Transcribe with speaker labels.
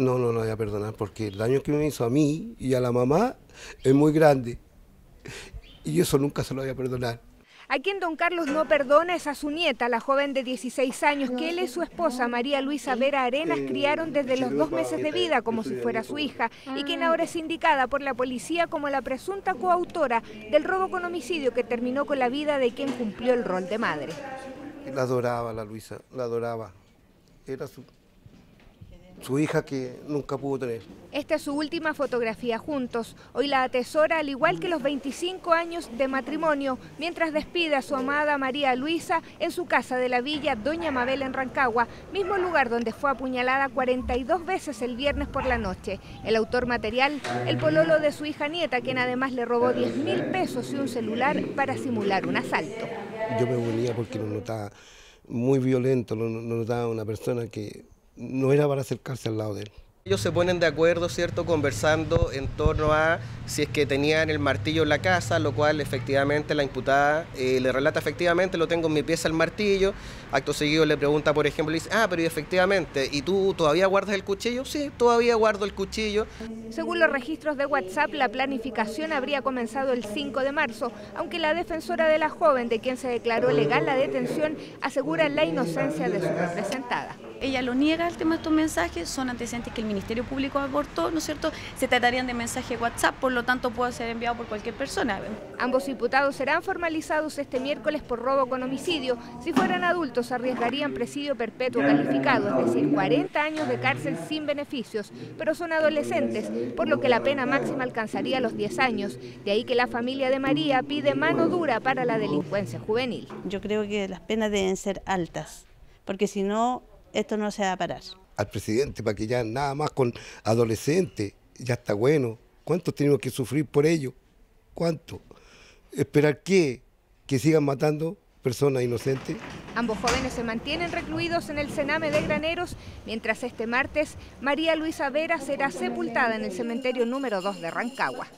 Speaker 1: No, no, no voy a perdonar porque el daño que me hizo a mí y a la mamá es muy grande. Y eso nunca se lo voy a perdonar.
Speaker 2: A quien don Carlos no perdona es a su nieta, la joven de 16 años, que él y su esposa María Luisa Vera Arenas criaron desde los dos meses de vida como si fuera su hija y quien ahora es indicada por la policía como la presunta coautora del robo con homicidio que terminó con la vida de quien cumplió el rol de madre.
Speaker 1: La adoraba la Luisa, la adoraba. Era su su hija que nunca pudo tener.
Speaker 2: Esta es su última fotografía juntos. Hoy la atesora al igual que los 25 años de matrimonio, mientras despide a su amada María Luisa en su casa de la villa Doña Mabel en Rancagua, mismo lugar donde fue apuñalada 42 veces el viernes por la noche. El autor material, el pololo de su hija nieta, quien además le robó 10 mil pesos y un celular para simular un asalto.
Speaker 1: Yo me unía porque lo notaba muy violento, lo notaba una persona que no era para acercarse al lado de él.
Speaker 3: Ellos se ponen de acuerdo, ¿cierto?, conversando en torno a si es que tenían el martillo en la casa, lo cual efectivamente la imputada eh, le relata efectivamente, lo tengo en mi pieza el martillo, acto seguido le pregunta, por ejemplo, le dice, ah, pero efectivamente, ¿y tú todavía guardas el cuchillo? Sí, todavía guardo el cuchillo.
Speaker 2: Según los registros de WhatsApp, la planificación habría comenzado el 5 de marzo, aunque la defensora de la joven, de quien se declaró legal la detención, asegura la inocencia de su representada
Speaker 4: ella lo niega el tema de estos mensajes, son antecedentes que el Ministerio Público abortó, ¿no es cierto? Se tratarían de mensaje WhatsApp, por lo tanto puede ser enviado por cualquier persona.
Speaker 2: Ambos imputados serán formalizados este miércoles por robo con homicidio. Si fueran adultos arriesgarían presidio perpetuo calificado, es decir, 40 años de cárcel sin beneficios, pero son adolescentes, por lo que la pena máxima alcanzaría los 10 años. De ahí que la familia de María pide mano dura para la delincuencia juvenil.
Speaker 5: Yo creo que las penas deben ser altas, porque si no esto no se va a parar.
Speaker 1: Al presidente, para que ya nada más con adolescentes, ya está bueno. ¿Cuántos tenemos que sufrir por ello? ¿Cuánto? ¿Esperar qué? ¿Que sigan matando personas inocentes?
Speaker 2: Ambos jóvenes se mantienen recluidos en el Sename de Graneros, mientras este martes María Luisa Vera será sepultada en el cementerio número 2 de Rancagua.